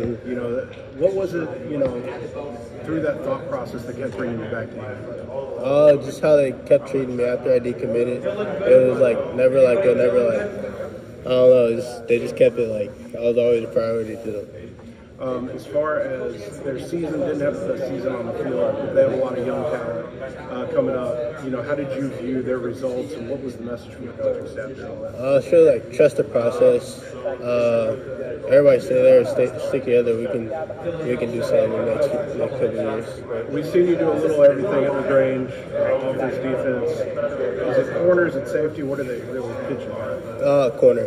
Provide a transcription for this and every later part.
You know, what was it? You know, through that thought process that kept bringing you back to here? Uh, just how they kept treating me after I decommitted. It was like never like go, never like. I don't know. Just, they just kept it like I was always a priority to them. Um, as far as their season, didn't have the best season on the field. They have a lot of young talent uh, coming up. You know, how did you view their results, and what was the message from the coaching staff there? all that? Uh, sure, like trust the process. Uh, everybody stay there, stay, stick together. We can we can do something in the next, next couple of years. We've seen you do a little everything at Lagrange, uh, offense, defense. Is it corners and safety? What are they really pitching? Uh, corner.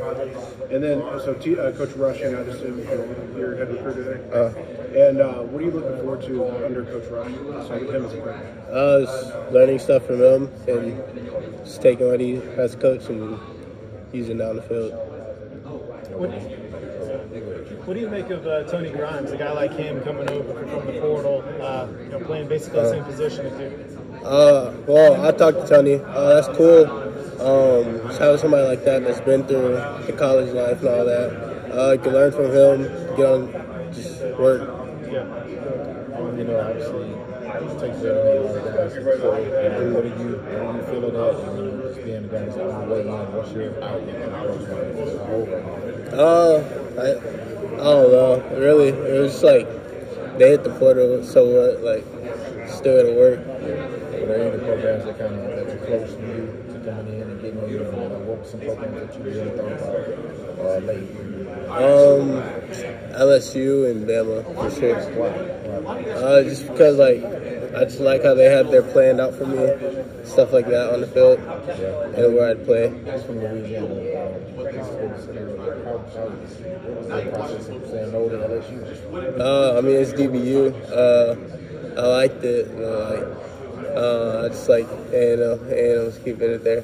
And then, so T, uh, Coach Rushing, I assume you're your head recruiter there. Uh, And uh, what are you looking forward to under Coach Rushing? So with him as a coach. uh, just learning stuff from him and just taking what he has coached and using it on the field. What, what do you make of uh, Tony Grimes, a guy like him coming over from the portal, uh, you know, playing basically the same position as you? Uh, well, I talked to Tony. Uh, that's cool. Um, just having somebody like that that's been through the college life and all that. Uh, you can learn from him, get on, just work. You know, obviously, it takes everything a lot of guys. So, and what do you, what do you feel that? I mean, just being a guy that's on the way in, what's your outlook on the Uh, I, I don't know. Really, it was just like they hit the portal, so what? Like, still to work. Are there any programs that kind of that are close to you to coming in and getting on you? And, uh, what some programs that you really thought about uh, lately? Um, LSU and Bama for sure. Uh, just because like I just like how they have their planned out for me, stuff like that on the field, and where I'd play. From Louisiana, uh, just what was, how, how, what was the process of saying no to LSU? Uh, I mean it's DBU. Uh, I liked it. You know, like uh, I just like I was keeping it there.